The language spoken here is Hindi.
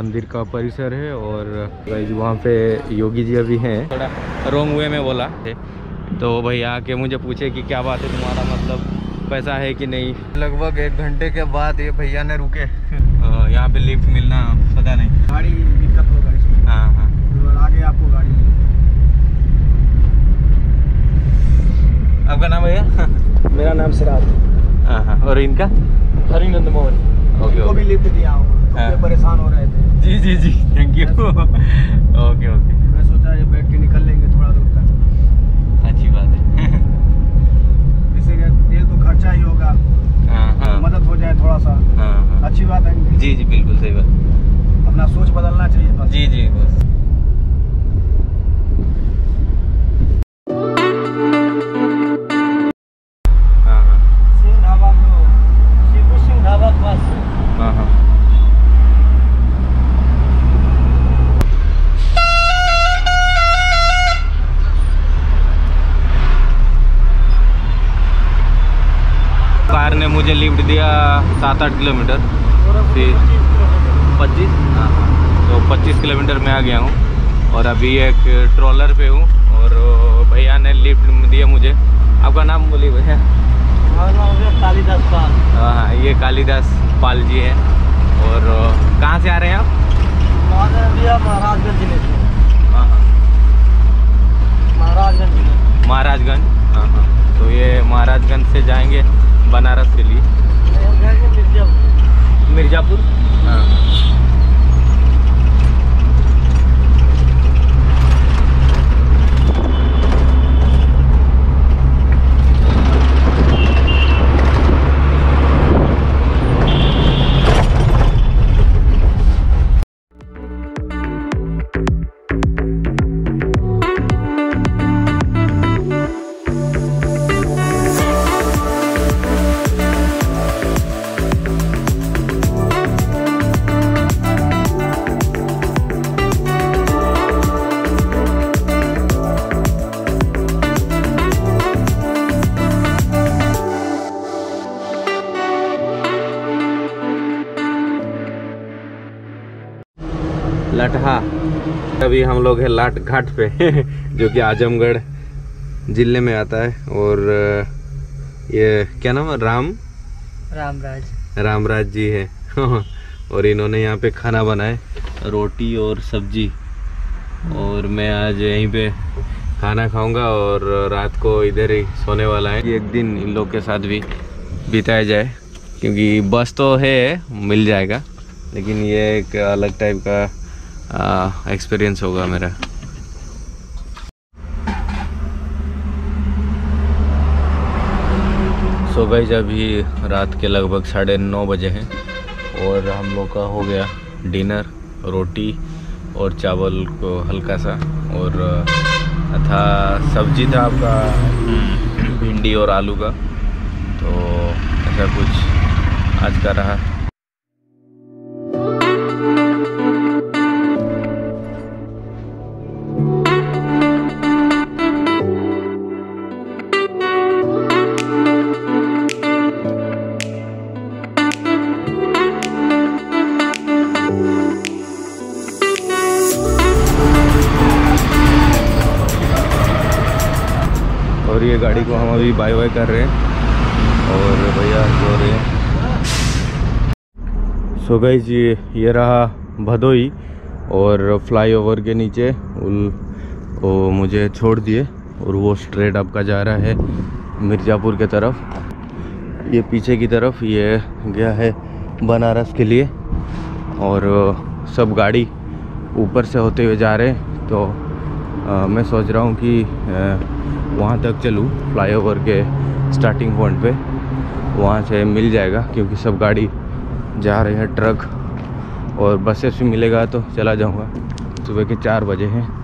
मंदिर का परिसर है और गाइज़ वहाँ पे योगी जी अभी हैं। थोड़ा रोंग वे में बोला। तो भैया आके मुझे पूछे कि क्या बात है तुम्हारा मतलब पैसा है कि नहीं? लगभग एक घंटे के बाद ये भैया ने रुके। यहाँ पे लिफ्ट मिलना पता नहीं। गाड़ी दिक्कत होगा इसमें। हाँ हाँ। आगे आपको गाड़ी आपका नाम भैया? मेरा नाम सिराज। हाँ हाँ। और इनका? हरिनंद मोहन। ओके को भी लिफ्ट दिया हूँ हाँ। तो परेशान हो रहे थे। जी जी जी. थैंक यू ओके ओके मैं सोचा ये बैठ के निकल लेंगे थोड़ा दूर तक। अच्छी बात है. इससे तेल तो खर्चा ही होगा। हाँ हाँ. मदद हो जाए थोड़ा सा। हाँ हाँ. अच्छी बात है। जी जी बिल्कुल सही बात. अपना सोच बदलना चाहिए बस। जी जी बस. ने दिया सात आठ किलोमीटर। फिर पच्चीस? हाँ तो पच्चीस किलोमीटर में आ गया हूँ। और अभी एक ट्रॉलर पे हूँ। और भैया ने लिफ्ट दिया मुझे। आपका नाम बोलिए भैया। कालिदास पाल। हाँ हाँ ये कालिदास पाल जी हैं। और कहाँ से आ रहे हैं आप भैया महाराजगंज ज़िले से हाँ हाँ महाराजगंज ज़िले महाराजगंज हाँ हाँ तो ये महाराजगंज से जाएँगे मिर्ज़ापुर? हाँ। लटहा। अभी हम लोग हैं लाट घाट पे जो कि आजमगढ़ ज़िले में आता है। और ये क्या नाम है? राम? रामराज। रामराज जी है। और इन्होंने यहाँ पे खाना बनाए रोटी और सब्ज़ी। और मैं आज यहीं पे खाना खाऊँगा और रात को इधर ही सोने वाला है। एक दिन इन लोग के साथ भी बिताया जाए क्योंकि बस तो है मिल जाएगा। लेकिन ये एक अलग टाइप का एक्सपीरियंस होगा मेरा। सो गई अभी रात के लगभग साढ़े नौ बजे हैं और हम लोग का हो गया डिनर रोटी और चावल को हल्का सा और था सब्ज़ी था आपका भिंडी और आलू का। तो ऐसा कुछ आज का रहा। ये गाड़ी को हम अभी बाय बाय कर रहे हैं। और भैया सो रहे हैं। सो गई जी ये रहा भदोई और फ्लाईओवर के नीचे। उल वो मुझे छोड़ दिए और वो स्ट्रेट आपका जा रहा है मिर्ज़ापुर के तरफ़। ये पीछे की तरफ़ ये गया है बनारस के लिए। और सब गाड़ी ऊपर से होते हुए जा रहे हैं। तो अ, मैं सोच रहा हूँ कि वहाँ तक चलूँ। फ्लाईओवर के स्टार्टिंग पॉइंट पे। वहाँ से मिल जाएगा, क्योंकि सब गाड़ी जा रहे हैं ट्रक और बसेस भी मिलेगा तो चला जाऊँगा। सुबह के चार बजे हैं।